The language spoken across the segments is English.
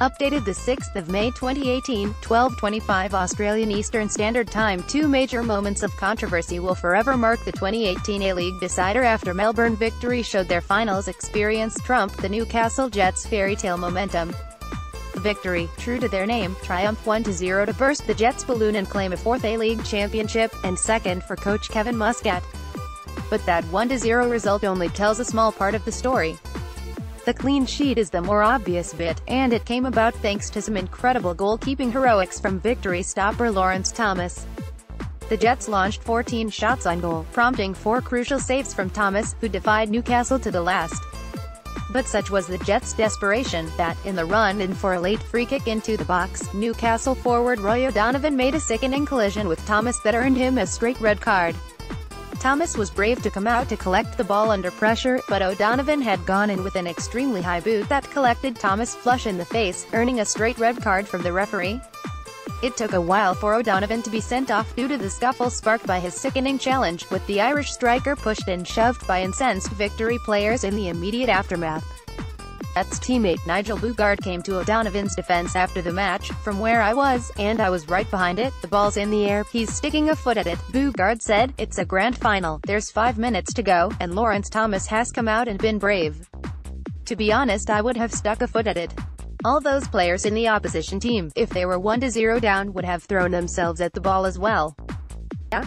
Updated 6 May 2018, 12.25 Australian Eastern Standard Time Two major moments of controversy will forever mark the 2018 A-League decider after Melbourne victory showed their finals experience trump the Newcastle Jets' fairy tale momentum. The victory, true to their name, triumph 1-0 to burst the Jets' balloon and claim a fourth A-League championship, and second for coach Kevin Muscat. But that 1-0 result only tells a small part of the story. The clean sheet is the more obvious bit, and it came about thanks to some incredible goalkeeping heroics from victory stopper Lawrence Thomas. The Jets launched 14 shots on goal, prompting four crucial saves from Thomas, who defied Newcastle to the last. But such was the Jets' desperation, that, in the run-in for a late free kick into the box, Newcastle forward Roy O'Donovan made a sickening collision with Thomas that earned him a straight red card. Thomas was brave to come out to collect the ball under pressure, but O'Donovan had gone in with an extremely high boot that collected Thomas flush in the face, earning a straight red card from the referee. It took a while for O'Donovan to be sent off due to the scuffle sparked by his sickening challenge, with the Irish striker pushed and shoved by incensed victory players in the immediate aftermath. Jets teammate Nigel Boogaard came to O'Donovan's defense after the match, from where I was, and I was right behind it, the ball's in the air, he's sticking a foot at it, Boogaard said, it's a grand final, there's five minutes to go, and Lawrence Thomas has come out and been brave. To be honest I would have stuck a foot at it. All those players in the opposition team, if they were 1-0 down, would have thrown themselves at the ball as well.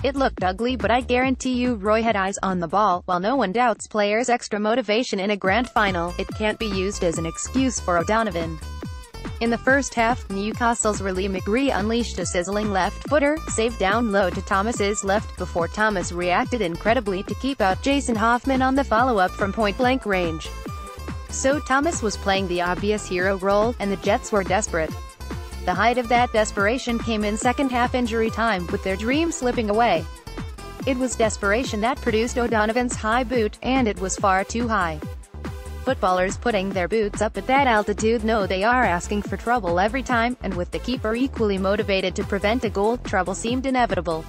It looked ugly but I guarantee you Roy had eyes on the ball. While no one doubts players' extra motivation in a grand final, it can't be used as an excuse for O'Donovan. In the first half, Newcastle's Riley McGree unleashed a sizzling left-footer, save down low to Thomas's left before Thomas reacted incredibly to keep out Jason Hoffman on the follow-up from point-blank range. So Thomas was playing the obvious hero role, and the Jets were desperate. The height of that desperation came in second-half injury time, with their dream slipping away. It was desperation that produced O'Donovan's high boot, and it was far too high. Footballers putting their boots up at that altitude know they are asking for trouble every time, and with the keeper equally motivated to prevent a goal, trouble seemed inevitable.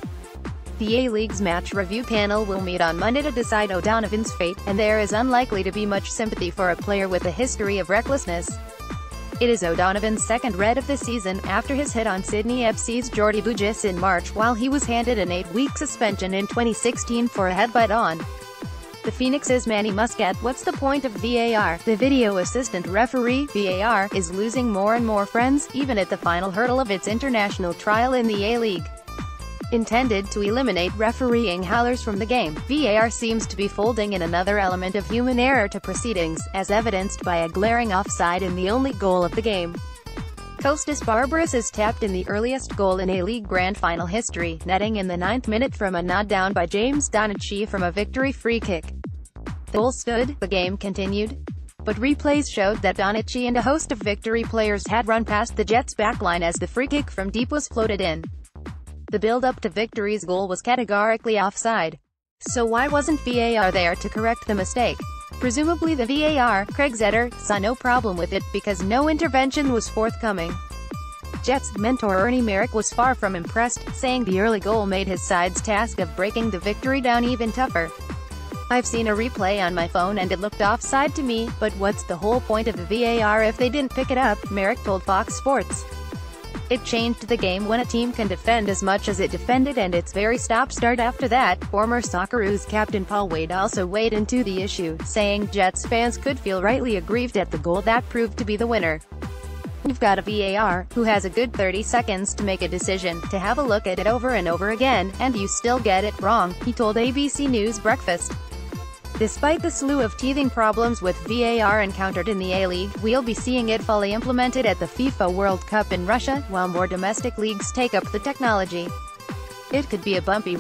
The A-League's match review panel will meet on Monday to decide O'Donovan's fate, and there is unlikely to be much sympathy for a player with a history of recklessness. It is O'Donovan's second red of the season, after his hit on Sydney FC's Geordie Burgess in March while he was handed an eight-week suspension in 2016 for a headbutt on the Phoenix's Manny Muscat. What's the point of VAR? The video assistant referee, VAR, is losing more and more friends, even at the final hurdle of its international trial in the A-League. Intended to eliminate refereeing howlers from the game, VAR seems to be folding in another element of human error to proceedings, as evidenced by a glaring offside in the only goal of the game. Kosta Barbarouses tapped in the earliest goal in A-League Grand Final history, netting in the ninth minute from a nod down by James Donachie from a victory free kick. The goal stood, the game continued, but replays showed that Donachie and a host of victory players had run past the Jets' backline as the free kick from deep was floated in. The build-up to victory's goal was categorically offside. So why wasn't VAR there to correct the mistake? Presumably the VAR, Craig Zetter, saw no problem with it, because no intervention was forthcoming. Jets mentor Ernie Merrick was far from impressed, saying the early goal made his side's task of breaking the victory down even tougher. I've seen a replay on my phone and it looked offside to me, but what's the whole point of the VAR if they didn't pick it up, Merrick told Fox Sports. It changed the game when a team can defend as much as it defended and its very stop-start after that. Former Socceroos captain Paul Wade also weighed into the issue, saying Jets fans could feel rightly aggrieved at the goal that proved to be the winner. You've got a VAR, who has a good 30 seconds to make a decision, to have a look at it over and over again, and you still get it wrong, he told ABC News Breakfast. Despite the slew of teething problems with VAR encountered in the A-League, we'll be seeing it fully implemented at the FIFA World Cup in Russia, while more domestic leagues take up the technology. It could be a bumpy